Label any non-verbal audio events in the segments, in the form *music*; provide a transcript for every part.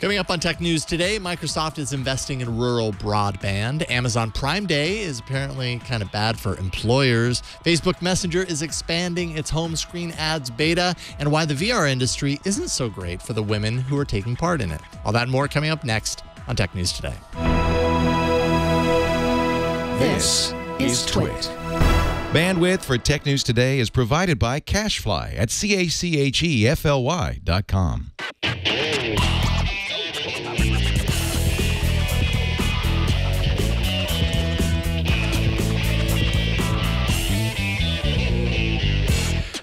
Coming up on Tech News today, Microsoft is investing in rural broadband. Amazon Prime Day is apparently kind of bad for employers. Facebook Messenger is expanding its home screen ads beta, and why the VR industry isn't so great for the women who are taking part in it. All that and more coming up next on Tech News Today. This is Twit. Bandwidth for Tech News Today is provided by CacheFly at C-A-C-H-E-F-L-Y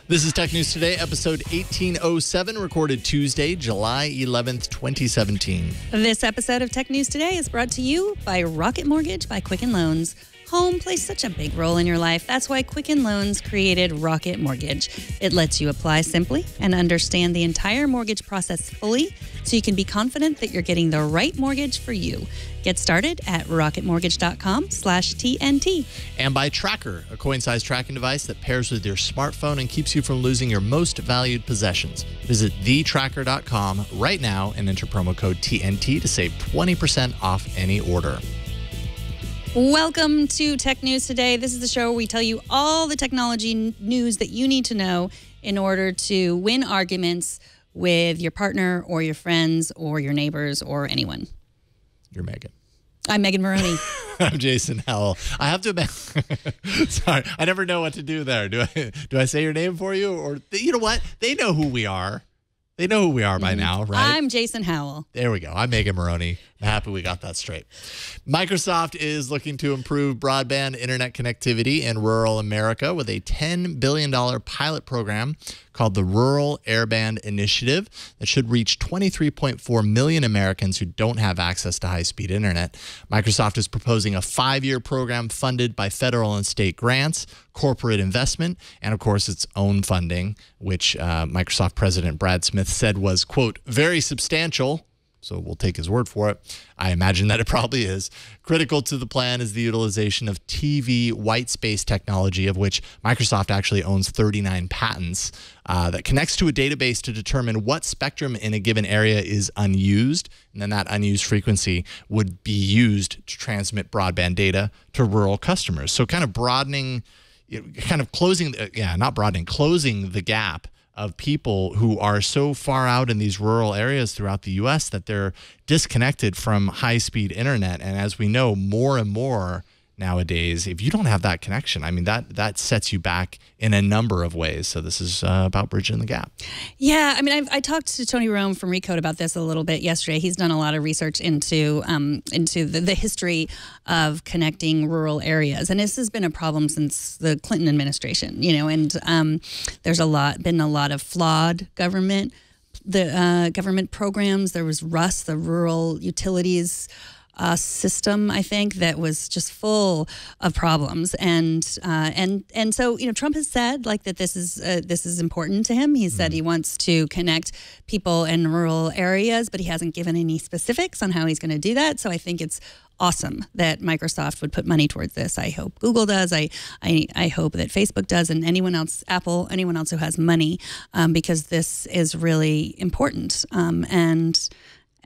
This is Tech News Today, episode 1807, recorded Tuesday, July 11th, 2017. This episode of Tech News Today is brought to you by Rocket Mortgage by Quicken Loans. Home plays such a big role in your life. That's why Quicken Loans created Rocket Mortgage. It lets you apply simply and understand the entire mortgage process fully so you can be confident that you're getting the right mortgage for you. Get started at rocketmortgage.com slash TNT. And by TrackR, a coin-sized tracking device that pairs with your smartphone and keeps you from losing your most valued possessions. Visit thetrackr.com right now and enter promo code TNT to save 20% off any order. Welcome to Tech News Today. This is the show where we tell you all the technology news that you need to know in order to win arguments with your partner or your friends or your neighbors or anyone. You're Megan. I'm Megan Morrone. *laughs* I'm Jason Howell. I have to imagine. *laughs* Sorry, I never know what to do there. Do I do I say your name for you, or you know what? They know who we are. They know who we are by mm-hmm. now, right? I'm Jason Howell. There we go. I'm Megan Morrone. I'm happy we got that straight. Microsoft is looking to improve broadband internet connectivity in rural America with a $10 billion pilot program called the Rural Airband Initiative that should reach 23.4 million Americans who don't have access to high speed internet. Microsoft is proposing a five year program funded by federal and state grants, corporate investment, and of course its own funding, which uh, Microsoft President Brad Smith said was, quote, very substantial so we'll take his word for it. I imagine that it probably is. Critical to the plan is the utilization of TV white space technology, of which Microsoft actually owns 39 patents, uh, that connects to a database to determine what spectrum in a given area is unused. And then that unused frequency would be used to transmit broadband data to rural customers. So kind of broadening, kind of closing, yeah, not broadening, closing the gap of people who are so far out in these rural areas throughout the US that they're disconnected from high speed internet. And as we know, more and more nowadays, if you don't have that connection, I mean, that, that sets you back in a number of ways. So this is uh, about bridging the gap. Yeah, I mean, I've, I talked to Tony Romm from Recode about this a little bit yesterday. He's done a lot of research into um, into the, the history of connecting rural areas, and this has been a problem since the Clinton administration. You know, and um, there's a lot been a lot of flawed government the uh, government programs. There was rust the Rural Utilities uh, system, I think, that was just full of problems. And uh, and and so you know, Trump has said like that this is uh, this is important to him. He said he wants to connect people in rural areas, but he hasn't given any specifics on how he's going to do that. So I think it's awesome that Microsoft would put money towards this. I hope Google does. I I, I hope that Facebook does, and anyone else, Apple, anyone else who has money, um, because this is really important. Um, and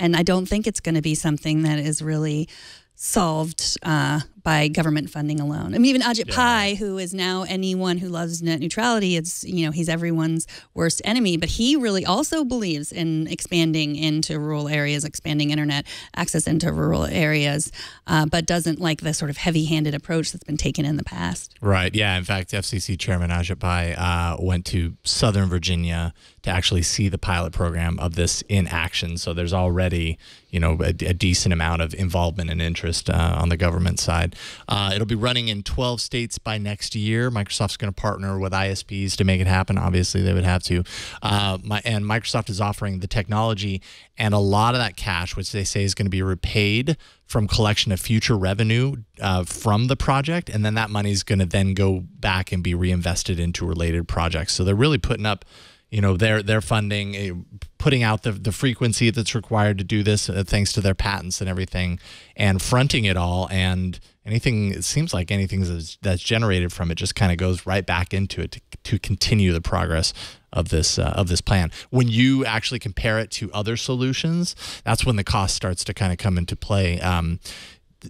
and I don't think it's going to be something that is really solved uh, by government funding alone. I mean, even Ajit Yeah. Pai, who is now anyone who loves net neutrality, it's you know he's everyone's worst enemy. But he really also believes in expanding into rural areas, expanding internet access into rural areas, uh, but doesn't like the sort of heavy-handed approach that's been taken in the past. Right. Yeah. In fact, FCC Chairman Ajit Pai uh, went to Southern Virginia to actually see the pilot program of this in action. So there's already, you know, a, a decent amount of involvement and interest uh, on the government side. Uh, it'll be running in 12 states by next year. Microsoft's going to partner with ISPs to make it happen. Obviously, they would have to. Uh, my, and Microsoft is offering the technology and a lot of that cash, which they say is going to be repaid from collection of future revenue uh, from the project, and then that money is going to then go back and be reinvested into related projects. So they're really putting up, you know, their their funding, eh, putting out the the frequency that's required to do this, uh, thanks to their patents and everything, and fronting it all. And anything, it seems like anything that's, that's generated from it just kind of goes right back into it to, to continue the progress of this uh, of this plan. When you actually compare it to other solutions, that's when the cost starts to kind of come into play. Um,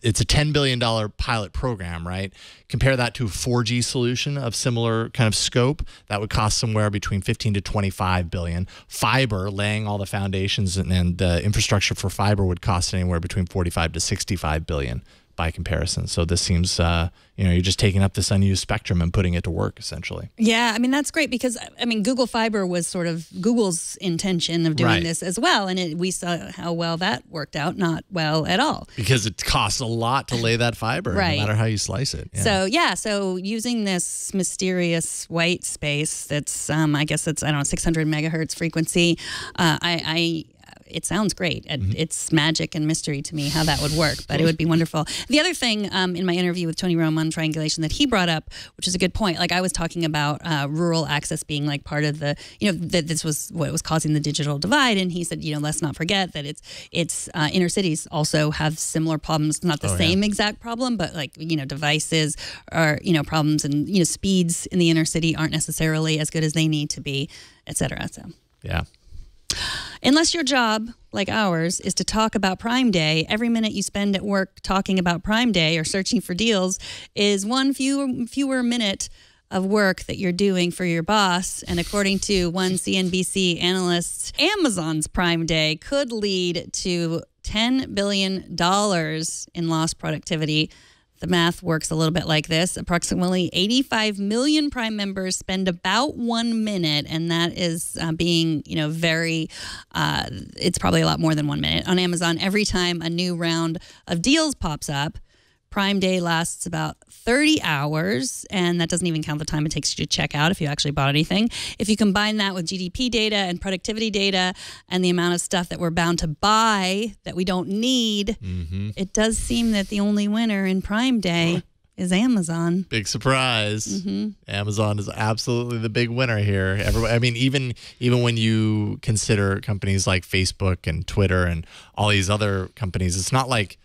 it's a $10 billion pilot program, right? Compare that to a 4G solution of similar kind of scope. That would cost somewhere between 15 to 25 billion. Fiber, laying all the foundations and, and the infrastructure for fiber would cost anywhere between 45 to 65 billion by comparison. So this seems, uh, you know, you're just taking up this unused spectrum and putting it to work essentially. Yeah, I mean that's great because I mean Google Fiber was sort of Google's intention of doing Right. this as well, and it, we saw how well that worked out. Not well at all. Because it costs a lot to lay that fiber, Right. no matter how you slice it. Yeah. So yeah, so using this mysterious white space that's um, I guess it's I don't know 600 megahertz frequency, uh, I. I it sounds great. It- Mm-hmm. It's magic and mystery to me how that would work, but it would be wonderful. The other thing um, in my interview with Tony Romm on triangulation that he brought up, which is a good point, like I was talking about uh, rural access being like part of the, you know, that this was what was causing the digital divide, and he said, you know, let's not forget that it's it's uh, inner cities also have similar problems, not the Oh, yeah. same exact problem, but like you know, devices are you know problems, and you know, speeds in the inner city aren't necessarily as good as they need to be, et cetera. So. yeah. Unless your job, like ours, is to talk about Prime Day, every minute you spend at work talking about Prime Day or searching for deals is one fewer, fewer minute of work that you're doing for your boss. And according to one CNBC analyst, Amazon's Prime Day could lead to $10 billion in lost productivity. The math works a little bit like this. Approximately 85 million Prime members spend about one minute, and that is uh, being, you know, very, uh, it's probably a lot more than one minute on Amazon. Every time a new round of deals pops up, Prime Day lasts about 30 hours, and that doesn't even count the time it takes you to check out if you actually bought anything. If you combine that with GDP data and productivity data and the amount of stuff that we're bound to buy that we don't need, it does seem that the only winner in Prime Day is Amazon. Big surprise. Mm-hmm. Amazon is absolutely the big winner here. Everybody, I mean, even even when you consider companies like Facebook and Twitter and all these other companies, it's not like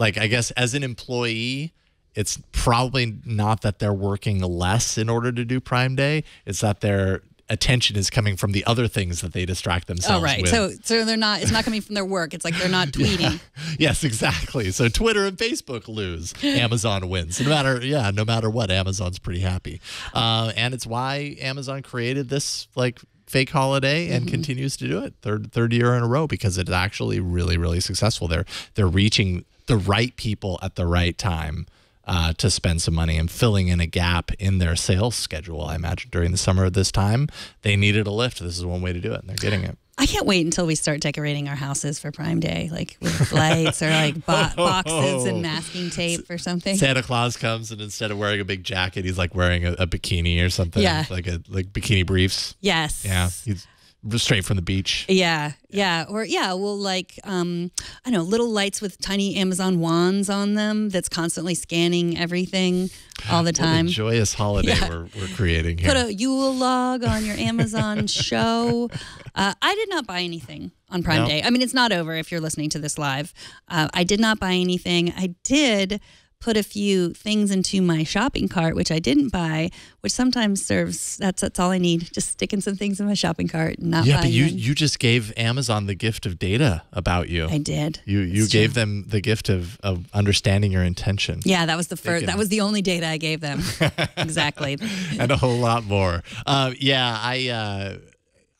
like I guess as an employee, it's probably not that they're working less in order to do Prime Day. It's that their attention is coming from the other things that they distract themselves Oh, right. with. So, so they're not. It's not coming from their work. It's like they're not *laughs* tweeting. *laughs* yes, exactly. So Twitter and Facebook lose, Amazon wins. No matter, yeah, no matter what, Amazon's pretty happy, uh, and it's why Amazon created this like fake holiday and continues to do it third third year in a row because it's actually really really successful. They're they're reaching the right people at the right time. Uh, to spend some money and filling in a gap in their sales schedule. I imagine during the summer at this time, they needed a lift. This is one way to do it, and they're getting it. I can't wait until we start decorating our houses for Prime Day, like with *laughs* lights or like bo- boxes and masking tape or something. Santa Claus comes and instead of wearing a big jacket, he's like wearing a, a bikini or something. Yeah. Like a like bikini briefs. Yes. Yeah. He's straight from the beach. Yeah, yeah, or yeah, well, like um, I know little lights with tiny Amazon wands on them that's constantly scanning everything all the What a time. joyous holiday Yeah. we're, we're creating here. Put a Yule log on your Amazon *laughs* show. Uh, I did not buy anything on Prime No. Day. I mean, it's not over if you're listening to this live. Uh, I did not buy anything. I did put a few things into my shopping cart, which I didn't buy, which sometimes serves. That's that's all I need. Just sticking some things in my shopping cart, and not yeah, but you them. you just gave Amazon the gift of data about you. I did. you you It's gave true. them the gift of, of understanding your intention. Yeah, that was the first. can- That was the only data I gave them. *laughs* exactly. *laughs* and a whole lot more. Uh, yeah, I uh,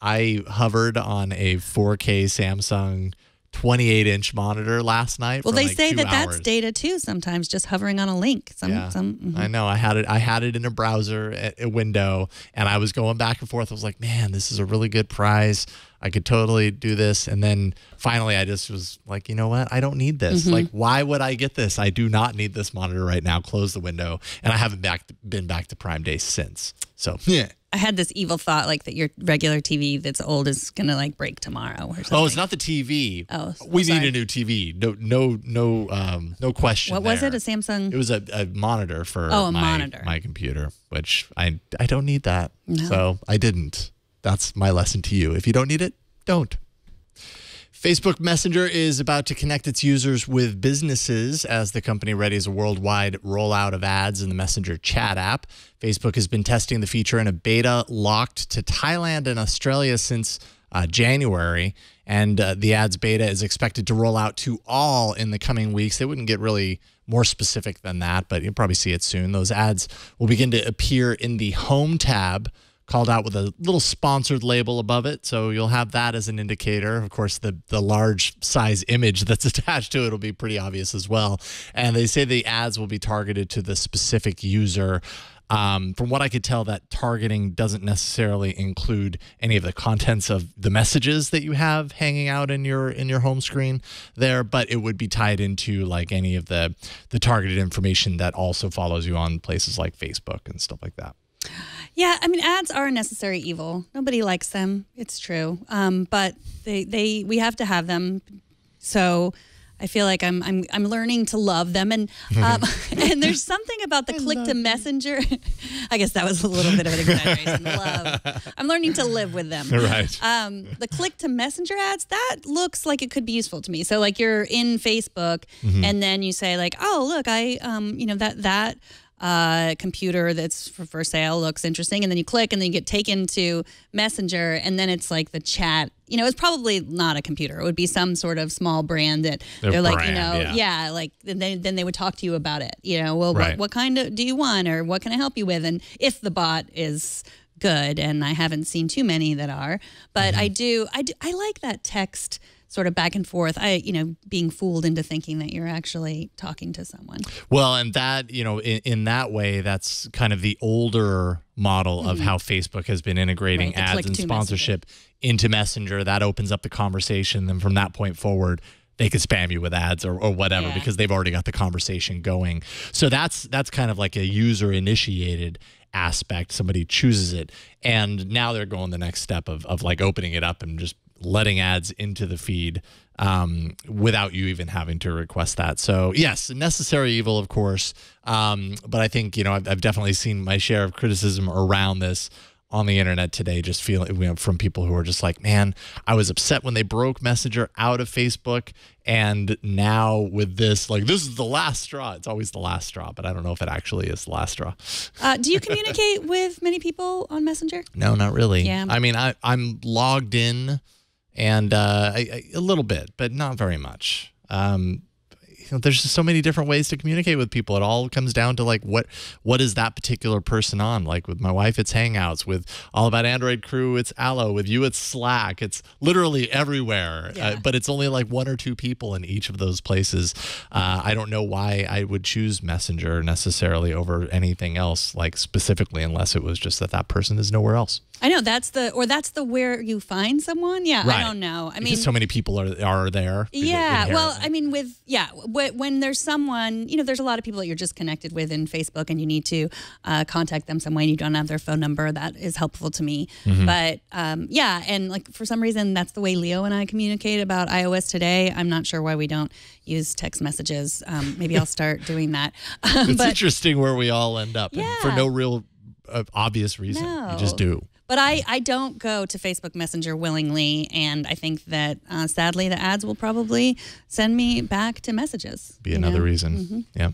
I hovered on a 4K Samsung 28 inch monitor last night. Well, for they like say two that that's data too. Sometimes just hovering on a link. Some, Yeah, some. mhm. I know. I had it. I had it in a browser, a, a window, and I was going back and forth. I was like, "Man, this is a really good price. I could totally do this." And then finally, I just was like, "You know what? I don't need this. Mm-hmm. Like, why would I get this? I do not need this monitor right now. Close the window." And I haven't back been back to Prime Day since. So yeah. I had this evil thought, like that your regular TV that's old is gonna like break tomorrow or something. Oh, it's not the TV. Oh, we sorry. need a new TV. No, no, no, um, no question. What was there. it? A Samsung? It was a, a monitor for Oh, a my, monitor. my computer, which I I don't need that. No. So I didn't. That's my lesson to you. If you don't need it, don't. Facebook Messenger is about to connect its users with businesses as the company readies a worldwide rollout of ads in the Messenger chat app. Facebook has been testing the feature in a beta locked to Thailand and Australia since uh, January, and uh, the ads beta is expected to roll out to all in the coming weeks. They wouldn't get really more specific than that, but you'll probably see it soon. Those ads will begin to appear in the Home tab called out with a little sponsored label above it. So you'll have that as an indicator. Of course, the, the large size image *laughs* that's attached to it will be pretty obvious as well. And they say the ads will be targeted to the specific user. Um, from what I could tell, that targeting doesn't necessarily include any of the contents of the messages that you have hanging out in your in your home screen there, but it would be tied into like any of the the targeted information that also follows you on places like Facebook and stuff like that. Yeah, I mean, ads are a necessary evil. Nobody likes them. It's true, um, but they they we have to have them. So I feel like I'm I'm I'm learning to love them, and *laughs* um, *laughs* and there's something about the click to messenger. *laughs* I guess that was a little bit of an exaggeration. love. I'm learning to live with them. Right. Um, the click to messenger ads that looks like it could be useful to me. So like you're in Facebook, and then you say like, oh look, I um you know that that uh, computer that's for, for sale looks interesting, and then you click, and then you get taken to Messenger, and then it's like the chat. You know, it's probably not a computer. It would be some sort of small brand that Their they're like, you know, yeah. yeah, like then they, then they would talk to you about it. You know, well, Right. what, what kind of do you want, or what can I help you with? And if the bot is good, and I haven't seen too many that are, but Mm-hmm. I do, I do, I like that text sort of back and forth. I, you know, being fooled into thinking that you're actually talking to someone. Well, and that, you know, in, in that way, that's kind of the older model of mm-hmm. how Facebook has been integrating. Right, ads and sponsorship into Messenger. That opens up the conversation. Then from that point forward, they could spam you with ads or, or whatever Yeah. because they've already got the conversation going. So that's that's kind of like a user initiated aspect. Somebody chooses it. And now they're going the next step of, of like opening it up and just letting ads into the feed um, without you even having to request that. So yes, necessary evil, of course. Um, but I think you know I've, I've definitely seen my share of criticism around this on the internet today. Just feeling you know, from people who are just like, man, I was upset when they broke Messenger out of Facebook, and now with this, like this is the last straw. It's always the last straw, but I don't know if it actually is the last straw. Uh, do you communicate *laughs* with many people on Messenger? No, not really. Yeah. I mean, I, I'm logged in and uh, I, I, a little bit, but not very much. Um, you know, there's just so many different ways to communicate with people. It all comes down to like what what is that particular person on? Like with my wife, it's Hangouts. With all about Android crew, it's Allo. With you, it's Slack. It's literally everywhere. Yeah. Uh, but it's only like one or two people in each of those places. Uh, I don't know why I would choose Messenger necessarily over anything else, like specifically, unless it was just that that person is nowhere else. I know that's the or that's the where you find someone. Yeah, I don't know. I mean, because so many people are are there. yeah. Well. I mean, with yeah, when there's someone, you know, there's a lot of people that you're just connected with in Facebook, and you need to uh, contact them some way, and you don't have their phone number. That is helpful to me. Mm-hmm. But um, yeah, and like for some reason, that's the way Leo and I communicate about iOS today. I'm not sure why we don't use text messages. Um, maybe I'll start *laughs* doing that. it's *laughs* but interesting where we all end up, and for no real uh, obvious reason. You just do. But I, I don't go to Facebook Messenger willingly, and I think that uh, sadly the ads will probably send me back to messages. Be another know? reason. Yeah.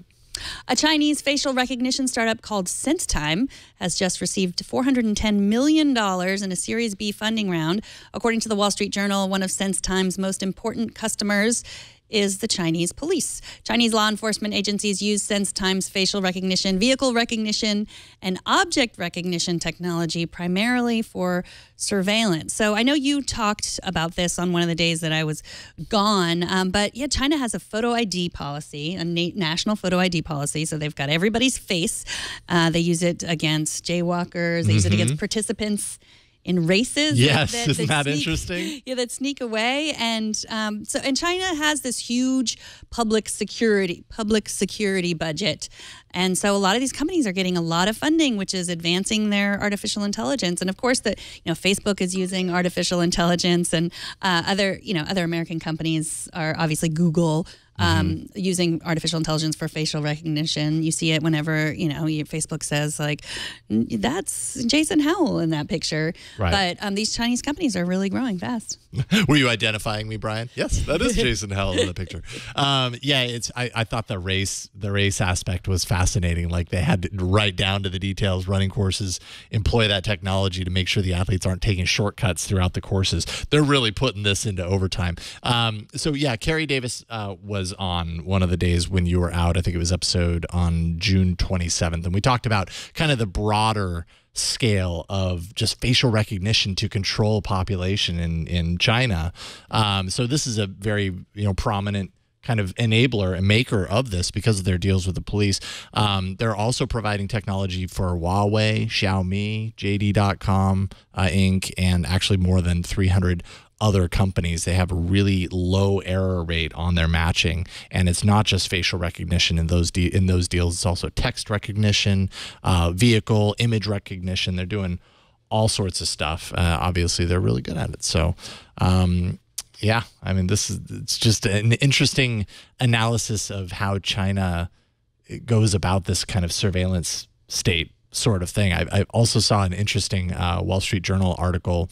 A Chinese facial recognition startup called SenseTime has just received $410 million in a Series B funding round. According to the Wall Street Journal, one of SenseTime's most important customers is the Chinese police. Chinese law enforcement agencies use SenseTime's facial recognition, vehicle recognition, and object recognition technology primarily for surveillance. So I know you talked about this on one of the days that I was gone, um, but yeah, China has a photo ID policy, a na- national photo ID policy. So they've got everybody's face. Uh, they use it against jaywalkers. They use it against participants in races. Yes, isn't that sneak- interesting? *laughs* Yeah, that sneak away, and um, so and China has this huge public security public security budget, and so a lot of these companies are getting a lot of funding, which is advancing their artificial intelligence. And of course, that you know Facebook is using artificial intelligence, and uh, other you know other American companies are obviously Google. Um, using artificial intelligence for facial recognition. You see it whenever you know your Facebook says like, "That's Jason Howell in that picture." Right. But um, these Chinese companies are really growing fast. *laughs* Were you identifying me, Brian? Yes, that is *laughs* Jason Howell in the picture. Um, yeah, it's. I, I thought the race, the race aspect was fascinating. Like they had to write down to the details. Running courses employ that technology to make sure the athletes aren't taking shortcuts throughout the courses. They're really putting this into overtime. Um, so yeah, Carrie Davis uh, was on one of the days when you were out. I think it was episode on June 27th, and we talked about kind of the broader scale of just facial recognition to control population in in China. Um, so this is a very you know prominent kind of enabler and maker of this because of their deals with the police. Um, they're also providing technology for Huawei, Xiaomi, JD.com, uh, Inc., and actually more than 300 other companies. They have a really low error rate on their matching, and it's not just facial recognition in those de- in those deals. It's also text recognition, uh, vehicle image recognition. They're doing all sorts of stuff. Uh, obviously, they're really good at it. So. Um, yeah, I mean, this is it's just an interesting analysis of how China goes about this kind of surveillance state sort of thing. I, I also saw an interesting uh, Wall Street Journal article.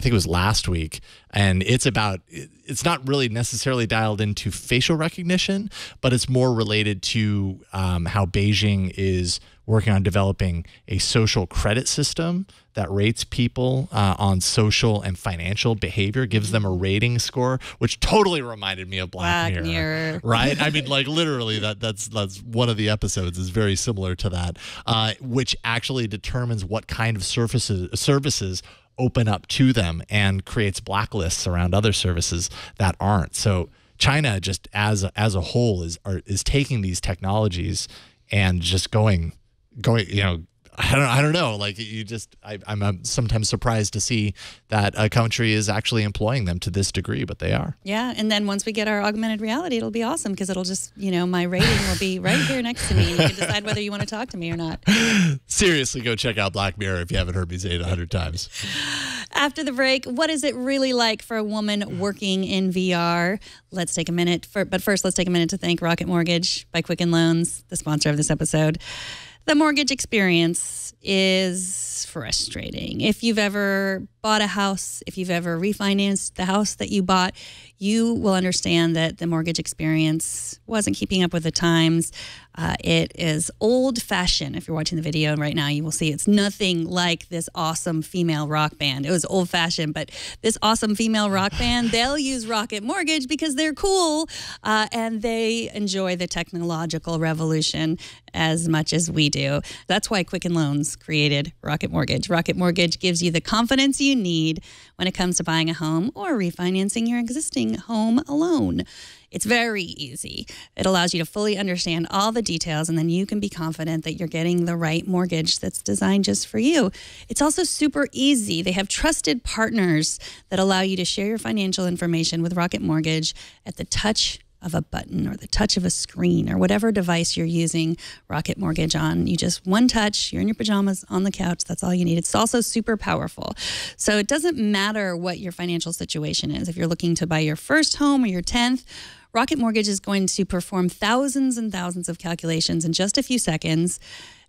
I think it was last week, and it's about it's not really necessarily dialed into facial recognition, but it's more related to um, how Beijing is working on developing a social credit system that rates people uh, on social and financial behavior, gives them a rating score, which totally reminded me of Black, Black Mirror. *laughs* right? I mean, *laughs* like literally, that that's that's one of the episodes is very similar to that, uh, which actually determines what kind of services services open up to them and creates blacklists around other services that aren't. So China, just as as a whole, is are, is taking these technologies and just going going you know I don't, I don't know. Like you just, I, I'm uh, sometimes surprised to see that a country is actually employing them to this degree, but they are. Yeah, and then once we get our augmented reality, it'll be awesome because it'll just, you know, my rating will be right here next to me. And you can decide whether you want to talk to me or not. *laughs* Seriously, go check out Black Mirror if you haven't heard me say it a hundred times. *sighs* After the break, what is it really like for a woman working in VR? Let's take a minute, for, but first, let's take a minute to thank Rocket Mortgage by Quicken Loans, the sponsor of this episode. The mortgage experience is frustrating. If you've ever bought a house, if you've ever refinanced the house that you bought, you will understand that the mortgage experience wasn't keeping up with the times. Uh, it is old fashioned. If you're watching the video right now, you will see it's nothing like this awesome female rock band. It was old fashioned, but this awesome female rock band, *laughs* they'll use Rocket Mortgage because they're cool uh, and they enjoy the technological revolution as much as we do. That's why Quicken Loans created Rocket Mortgage. Rocket Mortgage gives you the confidence you need when it comes to buying a home or refinancing your existing home alone. It's very easy. It allows you to fully understand all the details, and then you can be confident that you're getting the right mortgage that's designed just for you. It's also super easy. They have trusted partners that allow you to share your financial information with Rocket Mortgage at the touch of a button or the touch of a screen or whatever device you're using Rocket Mortgage on. You just one touch, you're in your pajamas on the couch. That's all you need. It's also super powerful. So it doesn't matter what your financial situation is. If you're looking to buy your first home or your 10th, Rocket Mortgage is going to perform thousands and thousands of calculations in just a few seconds.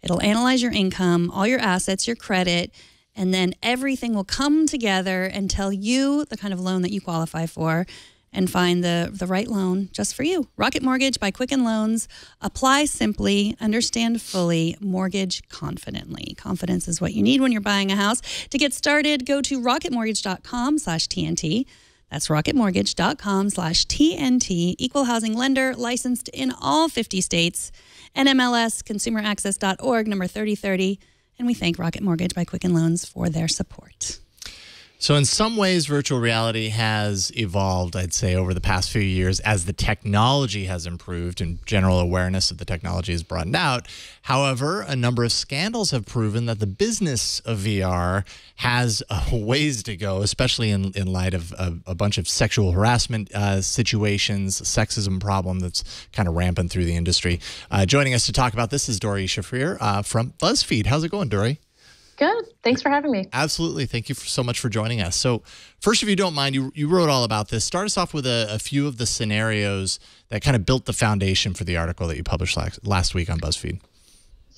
It'll analyze your income, all your assets, your credit, and then everything will come together and tell you the kind of loan that you qualify for and find the, the right loan just for you. Rocket Mortgage by Quicken Loans. Apply simply, understand fully, mortgage confidently. Confidence is what you need when you're buying a house. To get started, go to rocketmortgage.com slash TNT. That's rocketmortgage.com slash TNT. Equal housing lender, licensed in all 50 states. NMLS, consumeraccess.org, number 3030. And we thank Rocket Mortgage by Quicken Loans for their support. So, in some ways, virtual reality has evolved, I'd say, over the past few years as the technology has improved and general awareness of the technology is broadened out. However, a number of scandals have proven that the business of VR has a *laughs* ways to go, especially in, in light of a, a bunch of sexual harassment uh, situations, sexism problem that's kind of rampant through the industry. Uh, joining us to talk about this is Doree Shafrir uh, from BuzzFeed. How's it going, Doree? Good. Thanks for having me. Absolutely. Thank you for, so much for joining us. So, first, if you don't mind, you, you wrote all about this. Start us off with a, a few of the scenarios that kind of built the foundation for the article that you published last, last week on BuzzFeed.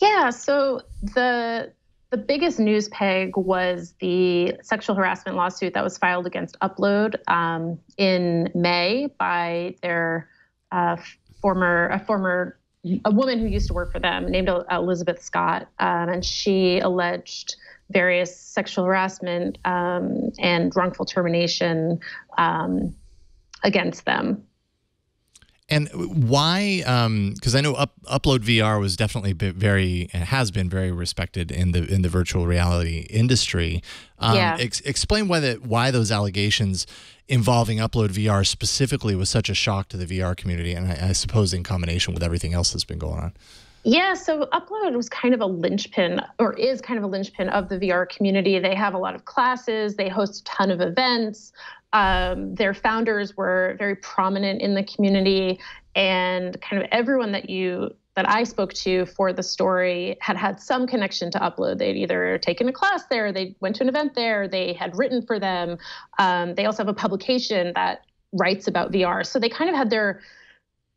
Yeah. So, the the biggest news peg was the sexual harassment lawsuit that was filed against Upload um, in May by their uh, former a former a woman who used to work for them named Elizabeth Scott, um, and she alleged various sexual harassment um, and wrongful termination um, against them. And why? Because um, I know up, Upload VR was definitely very and has been very respected in the in the virtual reality industry. Um, yeah. Ex- explain why that why those allegations involving Upload VR specifically was such a shock to the VR community, and I, I suppose in combination with everything else that's been going on. Yeah, so Upload was kind of a linchpin, or is kind of a linchpin of the VR community. They have a lot of classes, they host a ton of events. Um, their founders were very prominent in the community, and kind of everyone that you that I spoke to for the story had had some connection to Upload. They'd either taken a class there, they went to an event there, they had written for them. Um, they also have a publication that writes about VR, so they kind of had their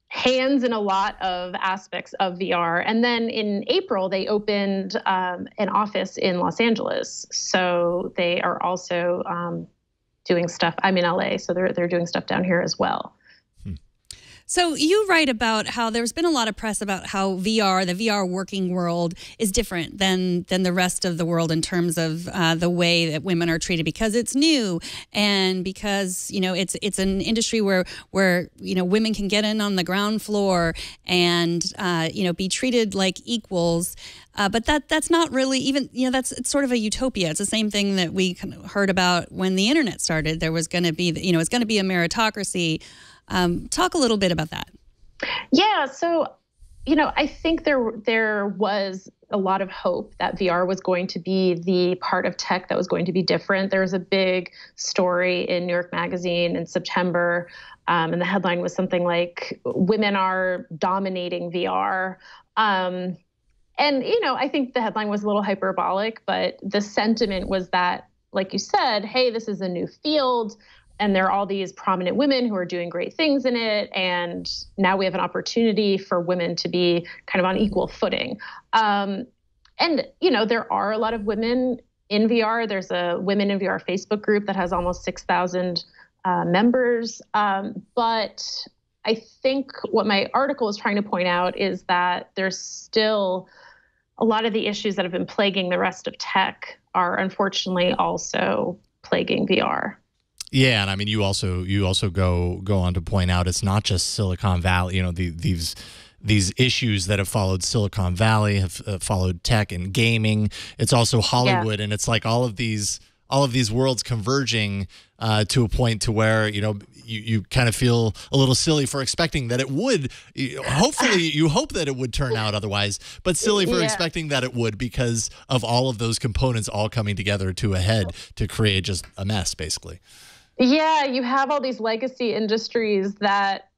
hands in a lot of aspects of VR. And then in April, they opened um, an office in Los Angeles. So they are also um, doing stuff. I'm in LA, so they're they're doing stuff down here as well. So you write about how there's been a lot of press about how VR, the VR working world, is different than than the rest of the world in terms of uh, the way that women are treated because it's new and because you know it's it's an industry where where you know women can get in on the ground floor and uh, you know be treated like equals. Uh, but that that's not really even you know that's it's sort of a utopia. It's the same thing that we heard about when the internet started. There was going to be you know it's going to be a meritocracy. Um, talk a little bit about that. Yeah. So, you know, I think there there was a lot of hope that VR was going to be the part of tech that was going to be different. There was a big story in New York Magazine in September, um, and the headline was something like "Women are dominating VR." Um, and you know, I think the headline was a little hyperbolic, but the sentiment was that, like you said, hey, this is a new field and there are all these prominent women who are doing great things in it and now we have an opportunity for women to be kind of on equal footing. Um, and you know there are a lot of women in vr there's a women in vr facebook group that has almost 6000 uh, members. Um, but i think what my article is trying to point out is that there's still a lot of the issues that have been plaguing the rest of tech are unfortunately also plaguing vr yeah, and I mean, you also you also go go on to point out it's not just Silicon Valley. You know, the, these these issues that have followed Silicon Valley have uh, followed tech and gaming. It's also Hollywood, yeah. and it's like all of these all of these worlds converging uh, to a point to where you know you, you kind of feel a little silly for expecting that it would hopefully *laughs* you hope that it would turn out otherwise but silly for yeah. expecting that it would because of all of those components all coming together to a head to create just a mess basically yeah, you have all these legacy industries that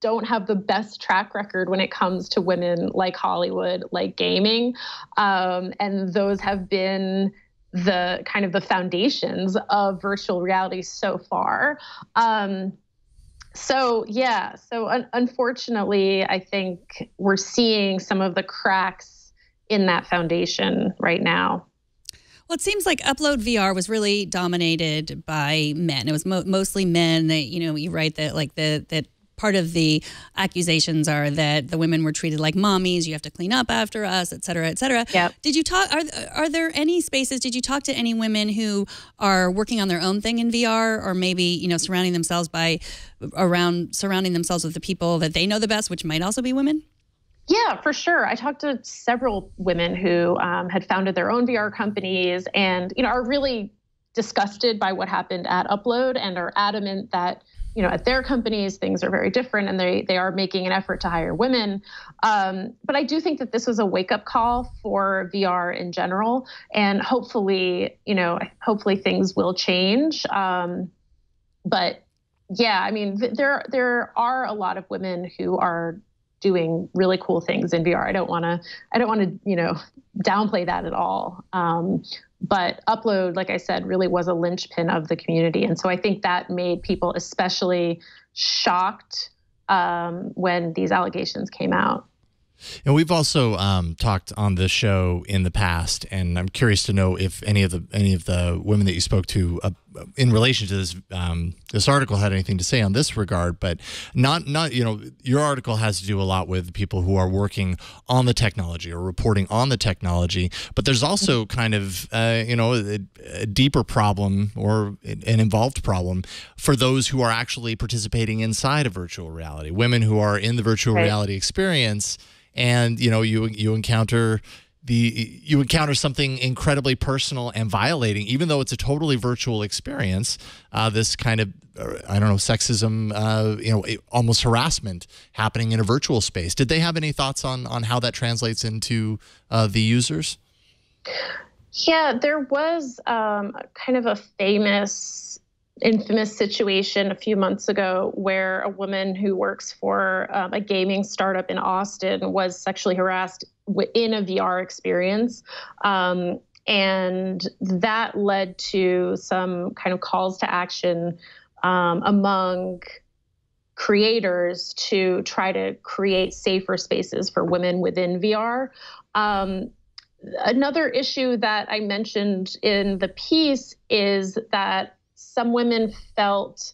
don't have the best track record when it comes to women like Hollywood, like gaming. Um, and those have been the kind of the foundations of virtual reality so far. Um, so yeah, so un- unfortunately, I think we're seeing some of the cracks in that foundation right now. Well, it seems like Upload VR was really dominated by men. It was mo- mostly men. That you know, you write that like the that part of the accusations are that the women were treated like mommies. You have to clean up after us, et cetera, et cetera. Yep. Did you talk? Are are there any spaces? Did you talk to any women who are working on their own thing in VR, or maybe you know surrounding themselves by around surrounding themselves with the people that they know the best, which might also be women? Yeah, for sure. I talked to several women who um, had founded their own VR companies and you know are really disgusted by what happened at Upload and are adamant that you know at their companies things are very different and they they are making an effort to hire women. Um, but I do think that this was a wake up call for VR in general, and hopefully you know hopefully things will change. Um, but yeah, I mean th- there there are a lot of women who are doing really cool things in VR. I don't want to I don't want to you know downplay that at all. Um, but upload, like I said, really was a linchpin of the community, and so I think that made people especially shocked um, when these allegations came out. And we've also um, talked on this show in the past, and I'm curious to know if any of the any of the women that you spoke to uh, in relation to this um, this article had anything to say on this regard. But not not you know your article has to do a lot with people who are working on the technology or reporting on the technology. But there's also kind of uh, you know a, a deeper problem or an involved problem for those who are actually participating inside of virtual reality. Women who are in the virtual right. reality experience and you know you you encounter the you encounter something incredibly personal and violating, even though it's a totally virtual experience. Uh, this kind of I don't know sexism, uh, you know, almost harassment happening in a virtual space. Did they have any thoughts on on how that translates into uh, the users? Yeah, there was um, kind of a famous infamous situation a few months ago where a woman who works for um, a gaming startup in Austin was sexually harassed in a VR experience. Um, and that led to some kind of calls to action um, among creators to try to create safer spaces for women within VR. Um, another issue that I mentioned in the piece is that some women felt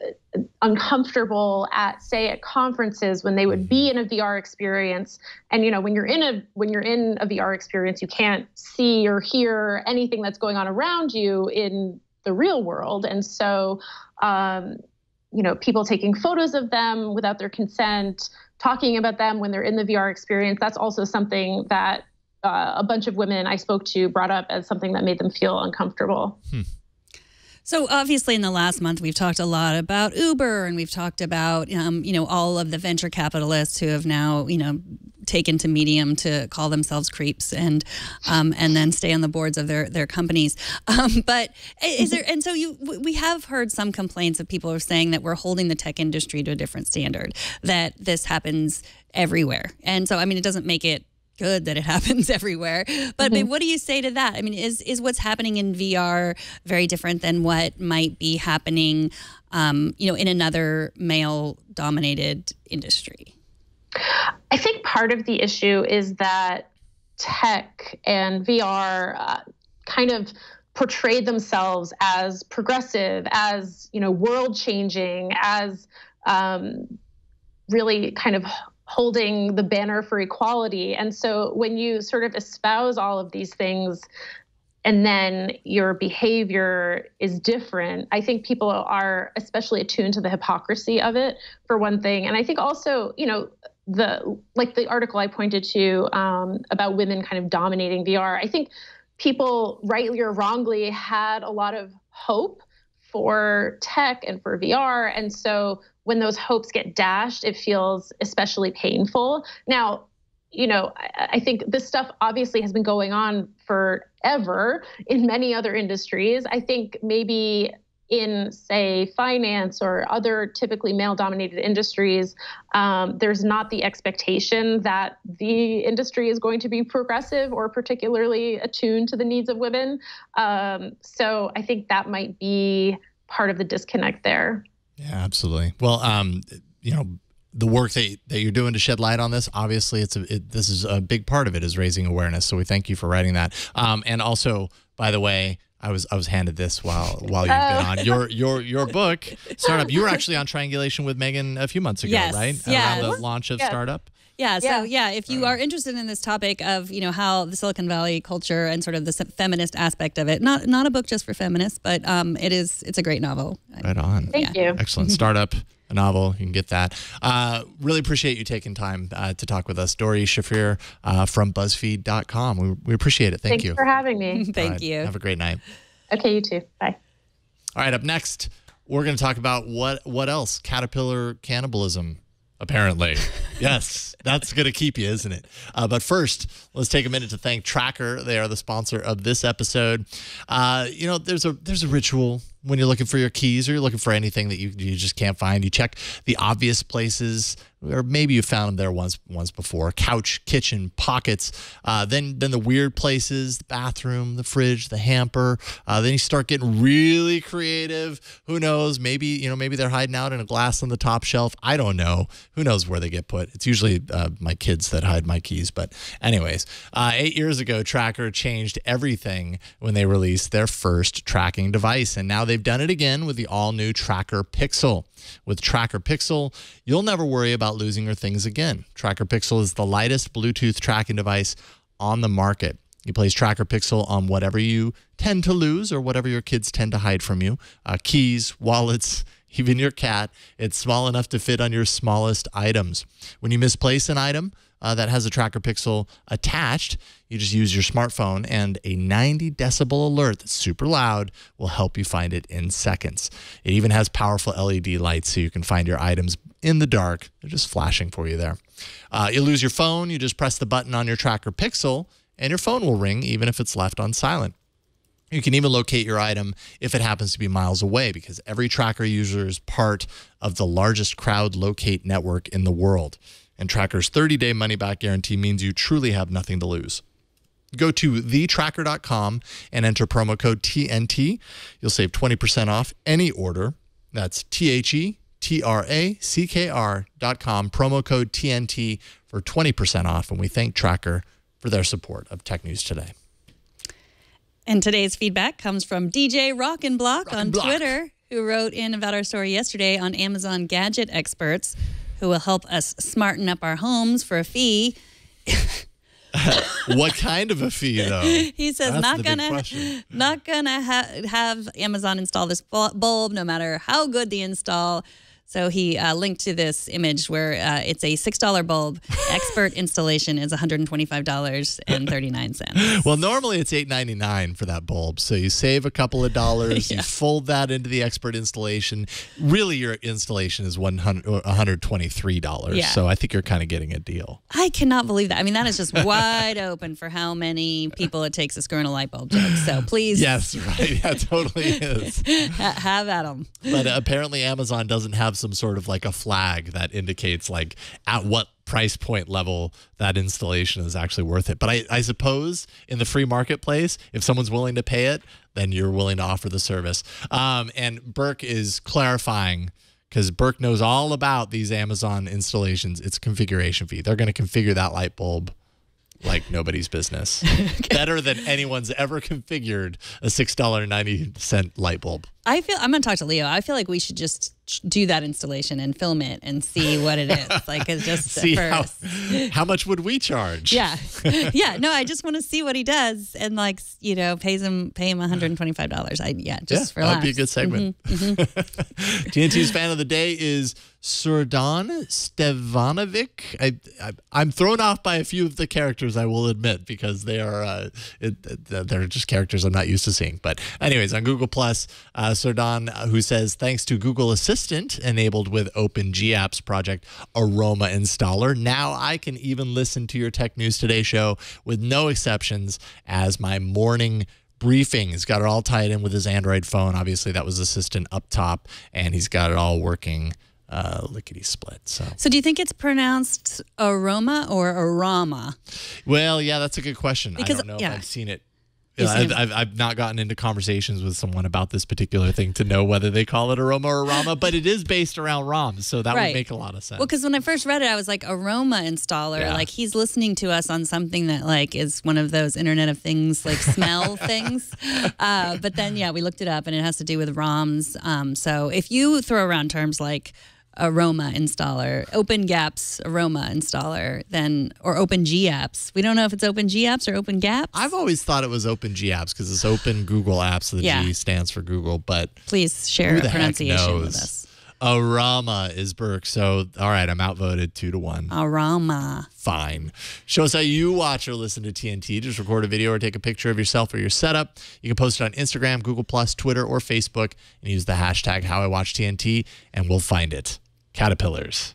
uh, uncomfortable at say at conferences when they would be mm-hmm. in a VR experience and you know when you're in a when you're in a VR experience you can't see or hear anything that's going on around you in the real world and so um, you know people taking photos of them without their consent talking about them when they're in the VR experience that's also something that uh, a bunch of women I spoke to brought up as something that made them feel uncomfortable. Hmm. So obviously, in the last month, we've talked a lot about Uber, and we've talked about um, you know all of the venture capitalists who have now you know taken to Medium to call themselves creeps and um, and then stay on the boards of their their companies. Um, but is there and so you we have heard some complaints of people are saying that we're holding the tech industry to a different standard that this happens everywhere, and so I mean it doesn't make it good that it *laughs* happens everywhere. But mm-hmm. I mean, mm-hmm. what do you say to that? I mean, is is what's happening in VR very different than what might be happening, um, you know, in another male-dominated industry? I think part of the issue is that tech and VR uh, kind of portrayed themselves as progressive, as you know, world changing, as um, really kind of holding the banner for equality. And so when you sort of espouse all of these things and then your behavior is different, I think people are especially attuned to the hypocrisy of it, for one thing. And I think also, you know, the like the article I pointed to um, about women kind of dominating VR, I think people, rightly or wrongly, had a lot of hope for tech and for VR. And so when those hopes get dashed, it feels especially painful. Now, you know, I, think this stuff obviously has been going on forever in many other industries. I think maybe in, say, finance or other typically male dominated industries, um, there's not the expectation that the industry is going to be progressive or particularly attuned to the needs of women. Um, so I think that might be part of the disconnect there. Yeah, absolutely. Well, um, you know, the work that, that you're doing to shed light on this, obviously, it's a, it, this is a big part of it is raising awareness. So we thank you for writing that. Um, and also, by the way, I was I was handed this while while you've been on your your your *laughs* book startup. You were actually on triangulation with Megan a few months ago, yes. right? Yeah. Around the launch of yeah. startup. Yeah, so yeah. yeah, if you are interested in this topic of you know how the Silicon Valley culture and sort of the feminist aspect of it, not not a book just for feminists, but um, it is it's a great novel. Right on. Thank yeah. you. Excellent *laughs* startup. A novel, you can get that. Uh, really appreciate you taking time uh, to talk with us, Doree Shafrir uh, from BuzzFeed.com. We, we appreciate it. Thank Thanks you for having me. Thank right. you. Have a great night. Okay, you too. Bye. All right, up next, we're going to talk about what what else? Caterpillar cannibalism apparently. *laughs* yes, that's going to keep you, isn't it? Uh, but first, let's take a minute to thank TrackR. They are the sponsor of this episode. Uh, you know, there's a there's a ritual when you're looking for your keys or you're looking for anything that you, you just can't find. You check the obvious places or maybe you found them there once once before. Couch, kitchen, pockets. Uh, then then the weird places, the bathroom, the fridge, the hamper. Uh, then you start getting really creative. Who knows? Maybe you know maybe they're hiding out in a glass on the top shelf. I don't know. Who knows where they get put? It's usually uh, my kids that hide my keys. But anyways, uh, eight years ago, TrackR changed everything when they released their first tracking device, and now they've done it again with the all new TrackR Pixel. With TrackR Pixel, you'll never worry about losing your things again. TrackR Pixel is the lightest Bluetooth tracking device on the market. You place TrackR Pixel on whatever you tend to lose or whatever your kids tend to hide from you uh, keys, *laughs* wallets, even your cat. It's small enough to fit on your smallest items. When you misplace an item, uh, that has a TrackR pixel attached. You just use your smartphone, and a 90 decibel alert that's super loud will help you find it in seconds. It even has powerful LED lights so you can find your items in the dark. They're just flashing for you there. Uh, you lose your phone, you just press the button on your TrackR pixel, and your phone will ring even if it's left on silent. You can even locate your item if it happens to be miles away because every TrackR user is part of the largest crowd locate network in the world. And TrackR's 30 day money back guarantee means you truly have nothing to lose. Go to thetrackr.com and enter promo code TNT. You'll save 20% off any order. That's T H E T R A C K R.com, promo code TNT for 20% off. And we thank TrackR for their support of Tech News Today. And today's feedback comes from DJ Rockin' Block Rockin' on Block. Twitter, who wrote in about our story yesterday on Amazon gadget experts who will help us smarten up our homes for a fee. *laughs* what kind of a fee, though? He says That's not gonna not gonna ha- have Amazon install this bulb no matter how good the install. So he uh, linked to this image where uh, it's a six dollar bulb. *laughs* Expert installation is one hundred and twenty five dollars and thirty nine cents. Well, normally it's eight ninety nine for that bulb, so you save a couple of dollars. *laughs* You fold that into the expert installation. Really, your installation is one hundred one hundred twenty three dollars. Yeah. So I think you're kind of getting a deal. I cannot believe that. I mean, that is just wide *laughs* open for how many people it takes to screw in a light bulb joke. So please, Yes, right. Yeah, totally is. have at them. But apparently, Amazon doesn't have some sort of like a flag that indicates like at what price point level that installation is actually worth it. But I, I suppose in the free marketplace, if someone's willing to pay it, then you're willing to offer the service. Um, and Burke is clarifying because Burke knows all about these Amazon installations. It's configuration fee. They're going to configure that light bulb like nobody's business. *laughs* Better than anyone's ever configured a $6.90 light bulb. I feel I'm gonna talk to Leo. I feel like we should just do that installation and film it and see what it is. *laughs* Like it's just See for how, *laughs* how much would we charge? Yeah, yeah. No, I just want to see what he does and like you know pays him pay him 125 dollars. I yeah, just for that would laughs. be a good segment. Mm-hmm, mm-hmm. TNT's fan of the day is Surdan Stevanovic. I, I, I'm thrown off by a few of the characters, I will admit, because they are uh, it, they're just characters I'm not used to seeing. But anyways, on Google Plus, uh, Surdan, who says thanks to Google Assistant enabled with Open GApps project Aroma installer, now I can even listen to your Tech News Today show with no exceptions as my morning briefing. He's got it all tied in with his Android phone. Obviously, that was Assistant up top, and he's got it all working uh, lickety split. So, So do you think it's pronounced aroma or arama? well, yeah, that's a good question. Because- I don't know yeah. if I've seen it. I've. I've, I've not gotten into conversations with someone about this particular thing to know whether they call it aroma or rama, but it is based around ROMs, so that Right. would make a lot of sense. Well, because when I first read it, I was like, aroma installer. Yeah. Like he's listening to us on something that like is one of those Internet of Things, like smell *laughs* things. Uh, but then, yeah, we looked it up, and it has to do with ROMs. Um, so if you throw around terms like aroma installer, open gaps aroma installer, then or open G apps. We don't know if it's open G apps or open gaps. I've always thought it was Open G Apps because it's Open Google Apps. The Yeah. G stands for Google, but Please share a pronunciation with us. Arama is Burke. So, all right, I'm outvoted two to one. Arama. fine. Show us how you watch or listen to TNT. Just record a video or take a picture of yourself or your setup. You can post it on Instagram, Google Plus, Twitter, or Facebook, and use the hashtag How I Watch TNT, and we'll find it. Caterpillars.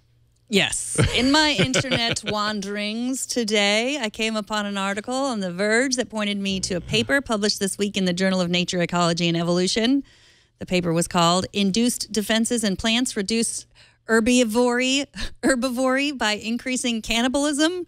Yes. In my internet *laughs* wanderings today, I came upon an article on The Verge that pointed me to a paper published this week in the Journal of Nature, Ecology, and Evolution. The paper was called Induced Defenses in Plants Reduce herbivory, herbivory by increasing cannibalism.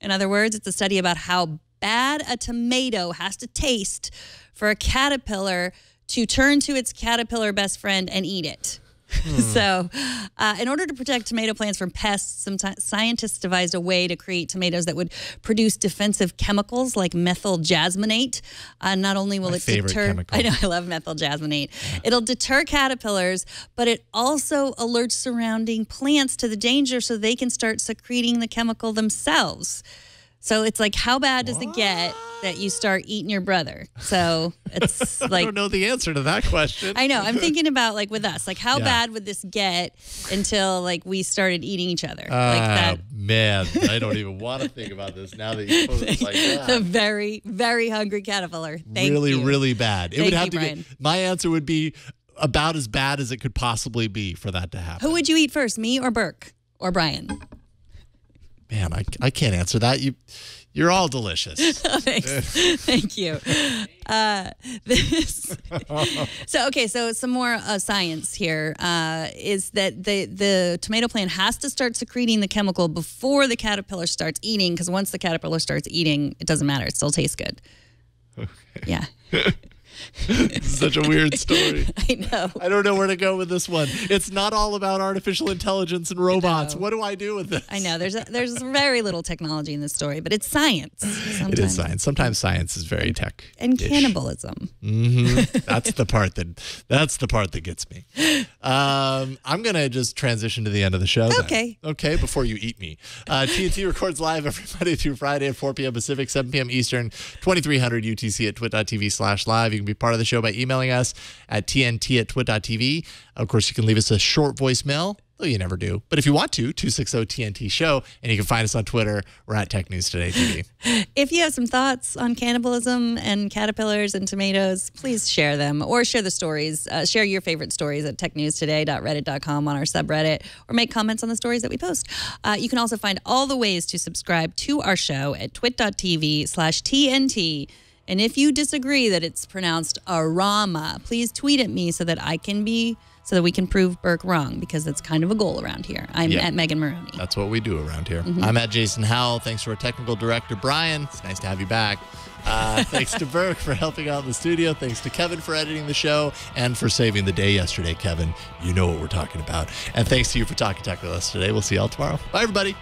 In other words, it's a study about how bad a tomato has to taste for a caterpillar to turn to its caterpillar best friend and eat it. *laughs* so, uh, in order to protect tomato plants from pests, some ti- scientists devised a way to create tomatoes that would produce defensive chemicals like methyl jasmonate. Uh, not only will My it deter, chemical. I know I love methyl jasmonate. It'll deter caterpillars, but it also alerts surrounding plants to the danger so they can start secreting the chemical themselves. So it's like, how bad does it get that you start eating your brother? So it's like *laughs* I don't know the answer to that question. I know. I'm thinking about like with us, like how Yeah. bad would this get until like we started eating each other? like Ah, that. man, I don't even want to think about this now that you put it like *laughs* The very, very hungry caterpillar. Thank really, you. really really bad. It Thank would have you, to Brian. be. My answer would be about as bad as it could possibly be for that to happen. Who would you eat first, me or Burke or Brian? Man, I, I can't answer that. You, you're all delicious. *laughs* Thanks. *laughs* Thank you. Uh, this, *laughs* so okay, so some more uh, science here uh, is that the the tomato plant has to start secreting the chemical before the caterpillar starts eating because once the caterpillar starts eating, it doesn't matter; it still tastes good. Okay. Yeah, *laughs* Such a weird story. *laughs* I know. I don't know where to go with this one. It's not all about artificial intelligence and robots. What do I do with this? I know. There's a, there's very little technology in this story, but it's science. Sometimes. It is science. Sometimes science is very tech. And cannibalism. hmm *laughs* That's the part that that's the part that gets me. Um, I'm gonna just transition to the end of the show. then. Okay. Okay. Before you eat me, uh, TNT records live every Monday through Friday at 4 p.m. Pacific, 7 p.m. Eastern, 2300 UTC at twit.tv slash live. You can be part of the show by emailing us at tnt at twit.tv. Of course, you can leave us a short voicemail. Though you never do. But if you want to, 260 TNT show, and you can find us on Twitter. We're at Tech News Today TV. *laughs* If you have some thoughts on cannibalism and caterpillars and tomatoes, please share them or share the stories. Uh, share your favorite stories at technewstoday.reddit.com on our subreddit or make comments on the stories that we post. Uh, you can also find all the ways to subscribe to our show at twit.tv slash TNT. And if you disagree that it's pronounced Arama, please tweet at me so that I can be so that we can prove Burke wrong because that's kind of a goal around here. I'm Yeah. at Megan Morrone. That's what we do around here. Mm-hmm. I'm at Jason Howell. Thanks to our technical director, Brian. It's nice to have you back. Uh, *laughs* thanks to Burke for helping out in the studio. Thanks to Kevin for editing the show and for saving the day yesterday, Kevin. You know what we're talking about. And thanks to you for talking tech with us today. We'll see y'all tomorrow. Bye, everybody.